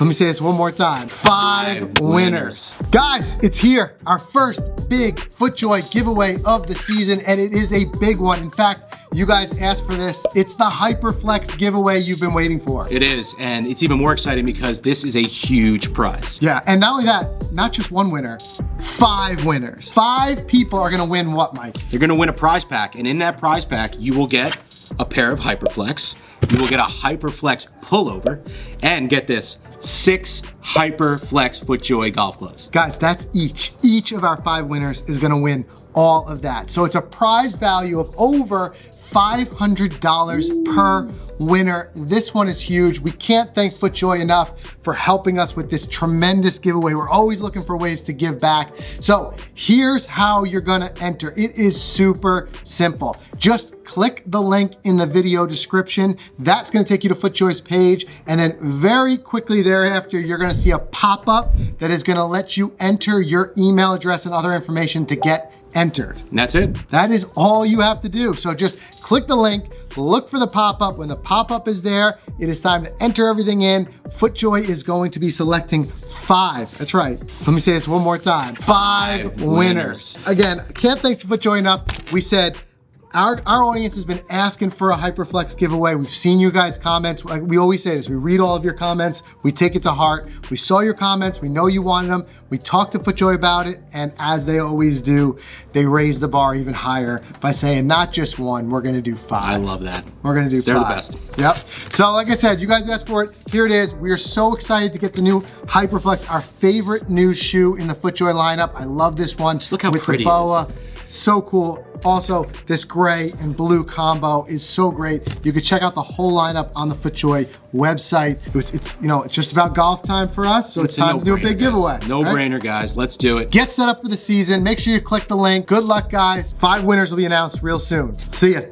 Let me say this one more time. Five, Five winners. Guys, it's here. Our first big FootJoy giveaway of the season, and it is a big one. In fact, you guys asked for this. It's the Hyperflex giveaway you've been waiting for. It is, and it's even more exciting because this is a huge prize. Yeah, and not only that, not just one winner, five winners. Five people are gonna win what, Mike? You're gonna win a prize pack, and in that prize pack, you will get a pair of Hyperflex, you will get a Hyperflex pullover, and get this, six Hyperflex FootJoy golf clubs. Guys, that's each. Each of our five winners is gonna win all of that. So it's a prize value of over $500 per winner. This one is huge. We can't thank FootJoy enough for helping us with this tremendous giveaway. We're always looking for ways to give back. So here's how you're gonna enter. It is super simple. Just click the link in the video description. That's gonna take you to FootJoy's page. And then very quickly thereafter, you're gonna see a pop-up that is gonna let you enter your email address and other information to get entered. And that's it. That is all you have to do. So just click the link, look for the pop-up. When the pop-up is there, it is time to enter everything in. FootJoy is going to be selecting five. That's right. Let me say this one more time. Five, Five winners. winners. Again, can't thank FootJoy enough. We said our, our audience has been asking for a Hyperflex giveaway. We've seen you guys' comments. We always say this, we read all of your comments. We take it to heart. We saw your comments. We know you wanted them. We talked to FootJoy about it. And as they always do, they raise the bar even higher by saying not just one, we're gonna do five. I love that. We're gonna do They're the best. Yep. So like I said, you guys asked for it. Here it is. We are so excited to get the new Hyperflex, our favorite new shoe in the FootJoy lineup. I love this one. look how with pretty the boa. So cool. Also, this gray and blue combo is so great. You can check out the whole lineup on the FootJoy website. It was, it's you know it's just about golf time for us, so it's, a time to do a big guys. giveaway. No right? brainer, guys. Let's do it. Get set up for the season. Make sure you click the link. Good luck, guys. Five winners will be announced real soon. See ya.